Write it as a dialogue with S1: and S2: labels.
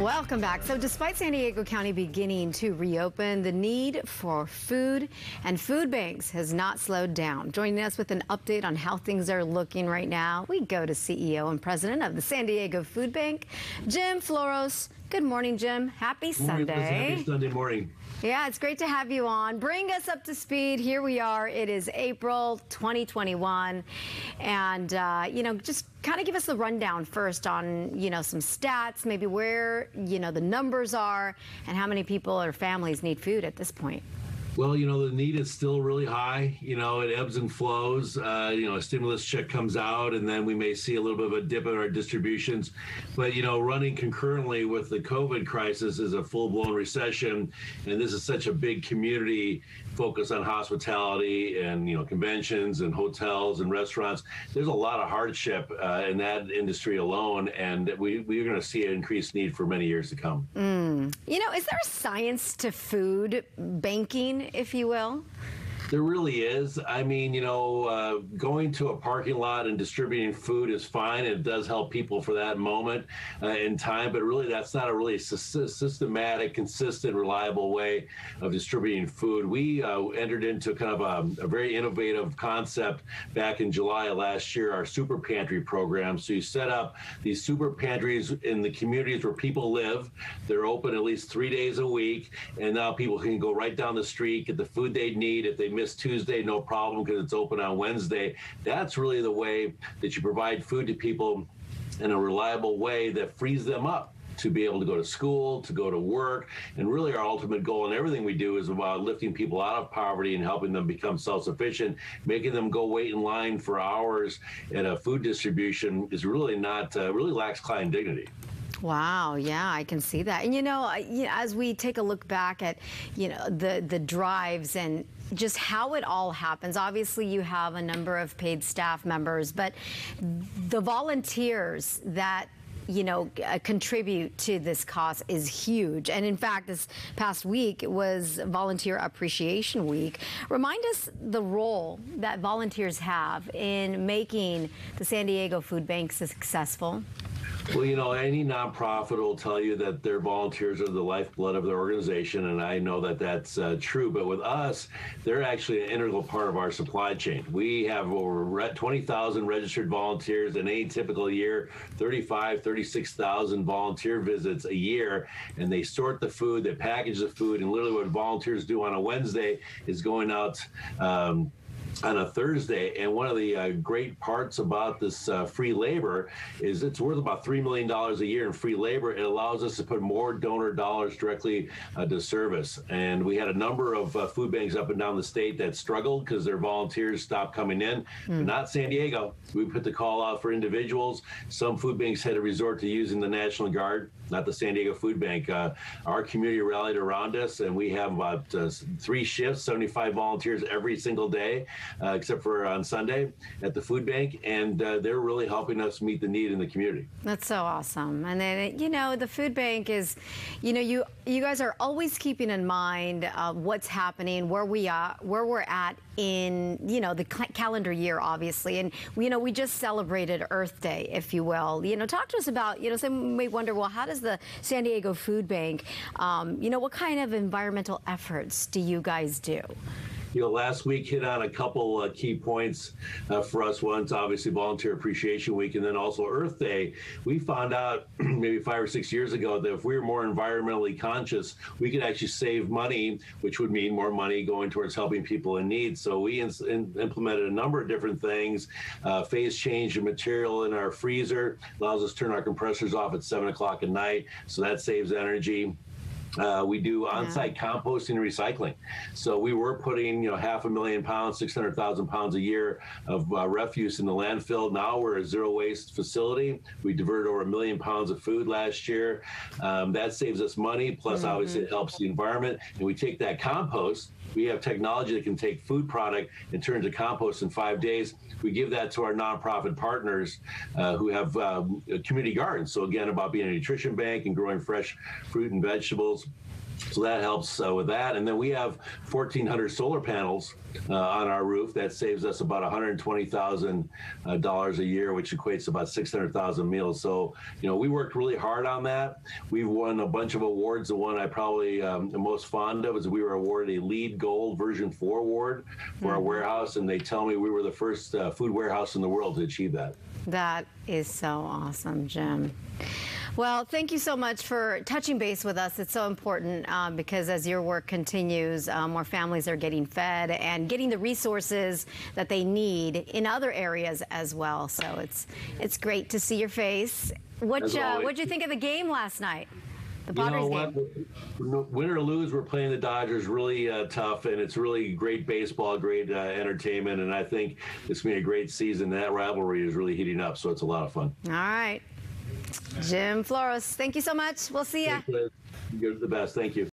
S1: Welcome back. So, despite San Diego County beginning to reopen, the need for food and food banks has not slowed down. Joining us with an update on how things are looking right now, we go to CEO and president of the San Diego Food Bank, Jim Floros. Good morning, Jim. Happy
S2: morning,
S1: Sunday.
S2: Happy Sunday morning.
S1: Yeah, it's great to have you on. Bring us up to speed. Here we are. It is April 2021. And, uh, you know, just kind of give us the rundown first on, you know, some stats, maybe where, you know, the numbers are and how many people or families need food at this point.
S2: Well, you know, the need is still really high. You know, it ebbs and flows. Uh, you know, a stimulus check comes out, and then we may see a little bit of a dip in our distributions. But, you know, running concurrently with the COVID crisis is a full blown recession. And this is such a big community focus on hospitality and, you know, conventions and hotels and restaurants. There's a lot of hardship uh, in that industry alone. And we, we're going to see an increased need for many years to come.
S1: Mm. You know, is there a science to food banking? If you will?
S2: There really is. I mean, you know, uh, going to a parking lot and distributing food is fine. It does help people for that moment uh, in time, but really that's not a really systematic, consistent, reliable way of distributing food. We uh, entered into kind of a, a, very innovative concept back in July of last year, our super pantry program. So you set up these super pantries in the communities where people live. They're open at least three days a week, and now people can go right down the street, get the food they need if they miss Tuesday, no problem because it's open on Wednesday. That's really the way that you provide food to people in a reliable way that frees them up to be able to go to school, to go to work. And really, our ultimate goal in everything we do is about lifting people out of poverty and helping them become self sufficient. Making them go wait in line for hours at a food distribution is really not, uh, really lacks client dignity.
S1: Wow, yeah, I can see that. And you know, as we take a look back at, you know, the the drives and just how it all happens. Obviously, you have a number of paid staff members, but the volunteers that you know, uh, contribute to this cause is huge. And in fact, this past week was Volunteer Appreciation Week. Remind us the role that volunteers have in making the San Diego Food Bank successful.
S2: Well, you know, any nonprofit will tell you that their volunteers are the lifeblood of their organization, and I know that that's uh, true. But with us, they're actually an integral part of our supply chain. We have over 20,000 registered volunteers in any typical year, 35, 36,000 volunteer visits a year, and they sort the food, they package the food, and literally what volunteers do on a Wednesday is going out. Um, on a Thursday. And one of the uh, great parts about this uh, free labor is it's worth about $3 million a year in free labor. It allows us to put more donor dollars directly uh, to service. And we had a number of uh, food banks up and down the state that struggled because their volunteers stopped coming in. Mm. not San Diego. We put the call out for individuals. Some food banks had to resort to using the National Guard, not the San Diego Food Bank. Uh, our community rallied around us, and we have about uh, three shifts, 75 volunteers every single day uh, except for on Sunday at the food bank, and uh, they're really helping us meet the need in the community.
S1: That's so awesome. And then you know the food bank is, you know, you you guys are always keeping in mind uh, what's happening, where we are, where we're at in you know the calendar year, obviously, and you know we just celebrated Earth Day, if you will. You know, talk to us about you know some may wonder, well, how does the San Diego Food Bank, um, you know, what kind of environmental efforts do you guys do?
S2: You know, last week hit on a couple uh, key points uh, for us. One's obviously Volunteer Appreciation Week, and then also Earth Day. We found out maybe five or six years ago that if we were more environmentally conscious, we could actually save money, which would mean more money going towards helping people in need. So we in, in, implemented a number of different things. Uh, phase change of material in our freezer allows us to turn our compressors off at seven o'clock at night, so that saves energy. Uh, we do on-site yeah. composting and recycling. So we were putting, you know, half a million pounds, 600,000 pounds a year of uh, refuse in the landfill. Now we're a zero waste facility. We diverted over a million pounds of food last year. Um, that saves us money. Plus, mm-hmm. obviously, it helps the environment. And we take that compost we have technology that can take food product and turn it into compost in five days. We give that to our nonprofit partners uh, who have um, community gardens. So again, about being a nutrition bank and growing fresh fruit and vegetables. So that helps uh, with that. And then we have 1,400 solar panels uh, on our roof. That saves us about $120,000 uh, a year, which equates to about 600,000 meals. So, you know, we worked really hard on that. We've won a bunch of awards. The one I probably um, am most fond of is we were awarded a LEED Gold version 4 award for our warehouse. And they tell me we were the first uh, food warehouse in the world to achieve that.
S1: That is so awesome, Jim. Well, thank you so much for touching base with us. It's so important um, because as your work continues, um, more families are getting fed and getting the resources that they need in other areas as well. So it's it's great to see your face. What uh, what did you think of the game last night? The Padres
S2: you know game. Win or lose, we're playing the Dodgers really uh, tough, and it's really great baseball, great uh, entertainment, and I think it's going to be a great season. That rivalry is really heating up, so it's a lot of fun.
S1: All right. Jim Floros, thank you so much. We'll see you.
S2: You're the best. Thank you.